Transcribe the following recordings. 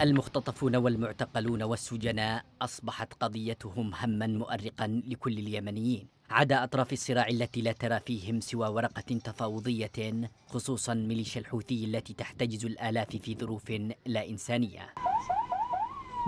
المختطفون والمعتقلون والسجناء أصبحت قضيتهم هما مؤرقا لكل اليمنيين. عدا أطراف الصراع التي لا ترى فيهم سوى ورقة تفاوضية خصوصا ميليشيا الحوثي التي تحتجز الآلاف في ظروف لا إنسانية.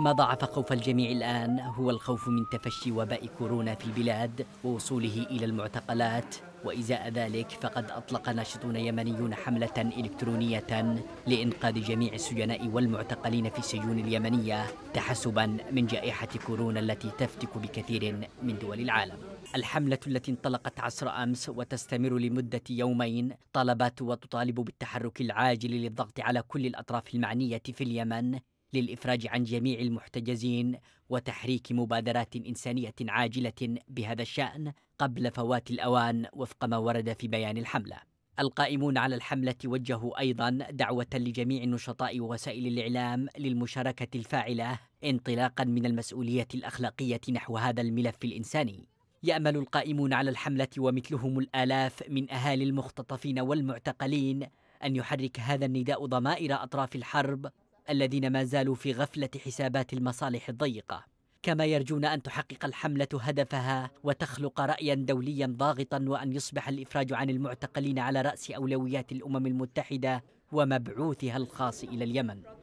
ما ضاعف خوف الجميع الآن هو الخوف من تفشي وباء كورونا في البلاد ووصوله إلى المعتقلات. وإزاء ذلك فقد أطلق ناشطون يمنيون حملة إلكترونية لإنقاذ جميع السجناء والمعتقلين في السجون اليمنية تحسبا من جائحة كورونا التي تفتك بكثير من دول العالم. الحملة التي انطلقت عصر أمس وتستمر لمدة يومين طلبت وتطالب بالتحرك العاجل للضغط على كل الأطراف المعنية في اليمن للإفراج عن جميع المحتجزين وتحريك مبادرات إنسانية عاجلة بهذا الشأن قبل فوات الأوان وفق ما ورد في بيان الحملة. القائمون على الحملة وجهوا أيضا دعوة لجميع النشطاء ووسائل الإعلام للمشاركة الفاعلة انطلاقا من المسؤولية الأخلاقية نحو هذا الملف الإنساني. يأمل القائمون على الحملة ومثلهم الآلاف من أهالي المختطفين والمعتقلين أن يحرك هذا النداء ضمائر أطراف الحرب الذين ما زالوا في غفلة حسابات المصالح الضيقة. كما يرجون أن تحقق الحملة هدفها وتخلق رأيا دوليا ضاغطا وأن يصبح الإفراج عن المعتقلين على رأس أولويات الأمم المتحدة ومبعوثها الخاص إلى اليمن.